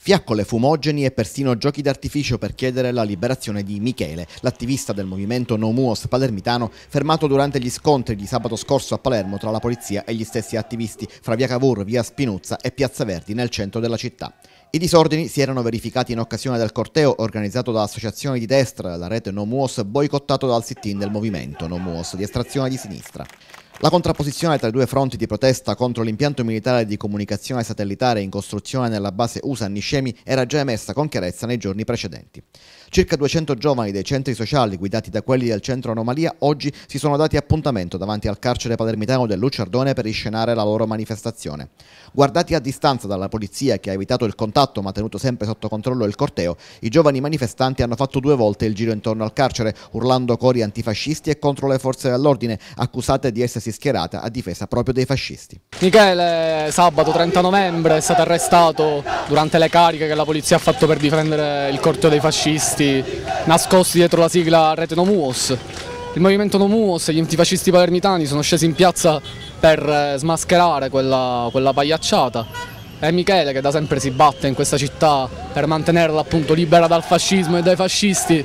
Fiaccole fumogeni e persino giochi d'artificio per chiedere la liberazione di Michele, l'attivista del movimento No Muos palermitano, fermato durante gli scontri di sabato scorso a Palermo tra la polizia e gli stessi attivisti fra via Cavour, via Spinuzza e piazza Verdi nel centro della città. I disordini si erano verificati in occasione del corteo organizzato da associazioni di destra, la rete No Muos boicottato dal sit-in del movimento No Muos di estrazione di sinistra. La contrapposizione tra i due fronti di protesta contro l'impianto militare di comunicazione satellitare in costruzione nella base USA a Niscemi era già emersa con chiarezza nei giorni precedenti. Circa 200 giovani dei centri sociali guidati da quelli del centro Anomalia oggi si sono dati appuntamento davanti al carcere palermitano del Luciardone per riscenare la loro manifestazione. Guardati a distanza dalla polizia che ha evitato il contatto ma tenuto sempre sotto controllo il corteo, i giovani manifestanti hanno fatto due volte il giro intorno al carcere urlando cori antifascisti e contro le forze dell'ordine accusate di essersi schierate a difesa proprio dei fascisti. Michele sabato 30 novembre è stato arrestato durante le cariche che la polizia ha fatto per difendere il corteo dei fascisti nascosti dietro la sigla Rete Nomuos. Il movimento Nomuos e gli antifascisti palermitani sono scesi in piazza per eh, smascherare quella, quella pagliacciata. È Michele che da sempre si batte in questa città per mantenerla appunto libera dal fascismo e dai fascisti.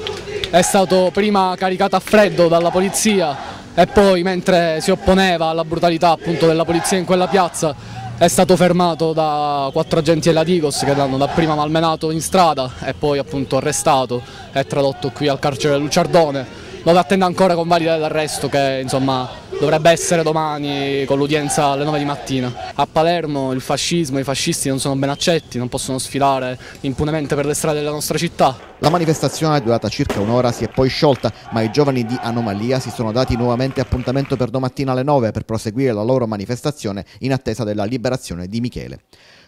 È stato prima caricato a freddo dalla polizia e poi mentre si opponeva alla brutalità appunto della polizia in quella piazza è stato fermato da quattro agenti della Digos che l'hanno dapprima malmenato in strada e poi appunto arrestato e tradotto qui al carcere Luciardone dove attende ancora convalida dell'arresto che insomma dovrebbe essere domani con l'udienza alle 9 di mattina. A Palermo il fascismo e i fascisti non sono ben accetti, non possono sfilare impunemente per le strade della nostra città. La manifestazione durata circa un'ora si è poi sciolta, ma i giovani di Anomalia si sono dati nuovamente appuntamento per domattina alle 9 per proseguire la loro manifestazione in attesa della liberazione di Michele.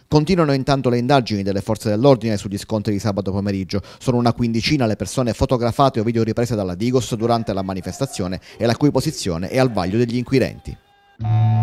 Continuano intanto le indagini delle forze dell'ordine sugli scontri di sabato pomeriggio. Sono una quindicina le persone fotografate o video riprese dalla Digos durante la manifestazione e la cui posizione è al vaglio degli inquirenti.